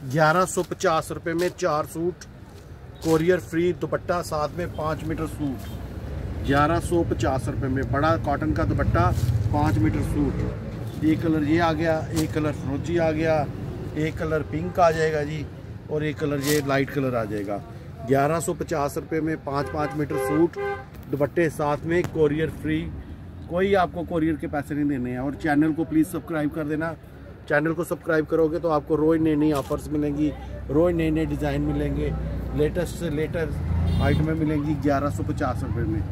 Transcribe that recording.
ग्यारह सौ पचास रुपये में चार सूट कोरियर फ्री दुपट्टा, साथ में पाँच मीटर सूट। ग्यारह सौ पचास रुपये में बड़ा कॉटन का दुपट्टा, पाँच मीटर सूट। एक कलर ये आ गया, एक कलर फ्रोजी आ गया, एक कलर पिंक आ जाएगा जी, और एक कलर ये लाइट कलर आ जाएगा। ग्यारह सौ पचास रुपये में पाँच पाँच मीटर सूट, दुपट्टे साथ में कोरियर फ्री कोई आपको कोरियर के पैसे नहीं देने हैं, और चैनल को प्लीज़ सब्सक्राइब कर देना। चैनल को सब्सक्राइब करोगे तो आपको रोज़ नई नई ऑफर्स मिलेंगी, रोज़ नए नए डिज़ाइन मिलेंगे। लेटेस्ट से लेटेस्ट आइटमें मिलेंगी ग्यारह सौ पचास रुपये में।